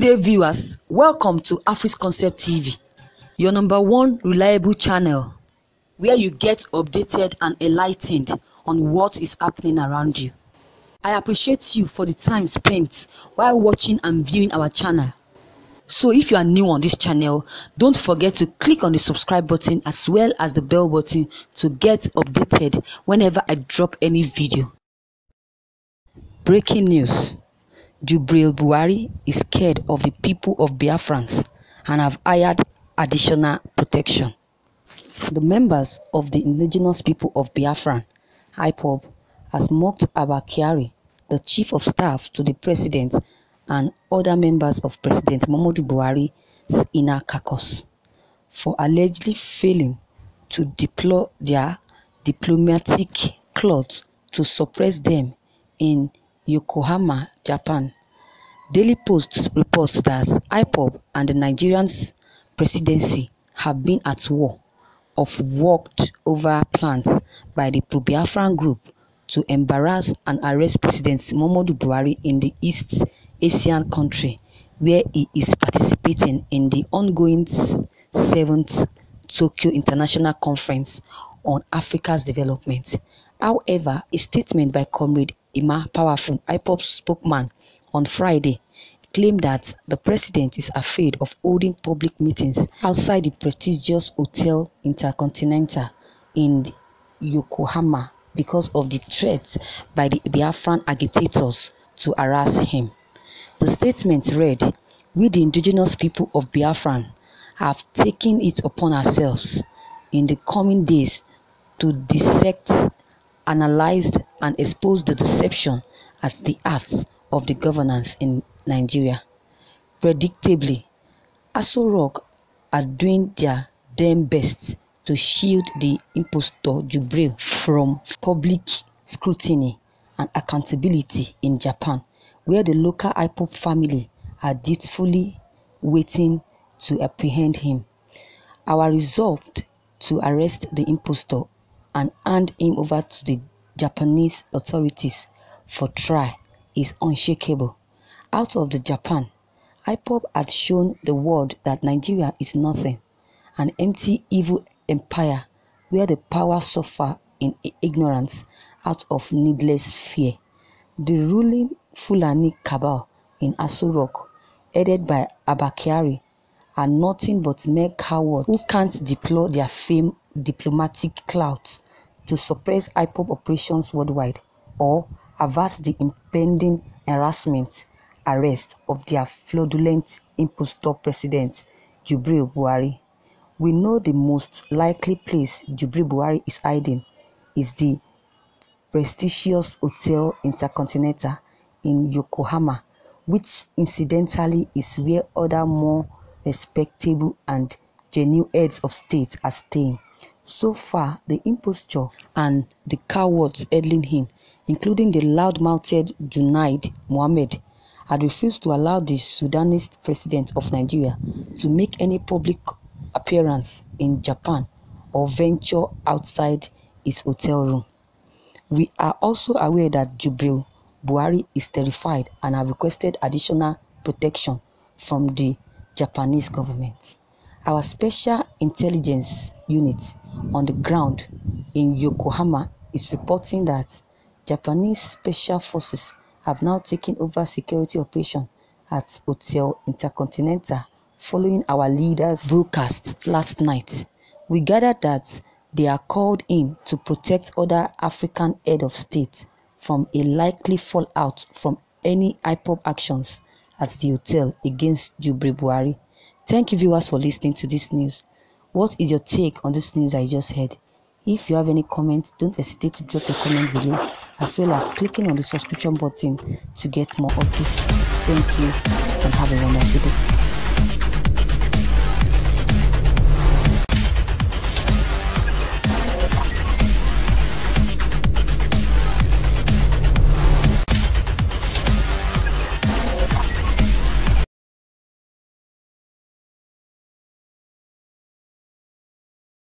Good day, viewers. Welcome to Afris Concept TV, your number one reliable channel where you get updated and enlightened on what is happening around you. I appreciate you for the time spent while watching and viewing our channel. So, if you are new on this channel, don't forget to click on the subscribe button as well as the bell button to get updated whenever I drop any video. Breaking news Jubril Buhari is scared of the people of Biafrans and have hired additional protection. The members of the indigenous people of Biafran, IPOB, has mocked Abba Kyari, the chief of staff to the president and other members of President Muhammadu Buhari's inner caucus, for allegedly failing to deploy their diplomatic clout to suppress them in Yokohama, Japan. Daily Post reports that IPOB and the Nigerian presidency have been at war of worked over plans by the pro-Biafran group to embarrass and arrest President Muhammadu Buhari in the East Asian country where he is participating in the ongoing 7th Tokyo International Conference on Africa's Development. However, a statement by Comrade Emma Powerful, IPOB spokesman, on Friday claimed that the president is afraid of holding public meetings outside the prestigious Hotel Intercontinental in Yokohama because of the threats by the Biafran agitators to harass him. The statement read, We the indigenous people of Biafran have taken it upon ourselves in the coming days to dissect, analyze and expose the deception at the heart of the governance in Nigeria. Predictably, Aso Rock are doing their damn best to shield the impostor Jubril from public scrutiny and accountability in Japan, where the local IPOB family are dutifully waiting to apprehend him. Our resolve to arrest the impostor and hand him over to the Japanese authorities for trial is unshakable. Out of the Japan, IPOB had shown the world that Nigeria is nothing, an empty evil empire where the power suffer in ignorance out of needless fear. The ruling Fulani cabal in Aso Rock, headed by Abba Kyari, are nothing but mere cowards who can't deploy their fame diplomatic clout to suppress IPOB operations worldwide or avert the impending harassment arrest of their fraudulent impostor president, Jubril Buhari. We know the most likely place Jubril Buhari is hiding is the prestigious Hotel Intercontinental in Yokohama, which incidentally is where other more respectable and genuine heads of state are staying. So far, the imposture and the cowards heading him, including the loud-mouthed Junaid Mohammed, had refused to allow the Sudanese president of Nigeria to make any public appearance in Japan or venture outside his hotel room. We are also aware that Jubril Buhari is terrified and have requested additional protection from the Japanese government. Our special intelligence unit on the ground in Yokohama is reporting that Japanese special forces have now taken over security operation at Hotel Intercontinental following our leader's broadcast last night. We gathered that they are called in to protect other African head of state from a likely fallout from any IPOB actions at the hotel against Jubril Buhari. Thank you viewers for listening to this news. What is your take on this news I just heard? If you have any comments, don't hesitate to drop a comment below as well as clicking on the subscription button to get more updates. Thank you and have a wonderful day.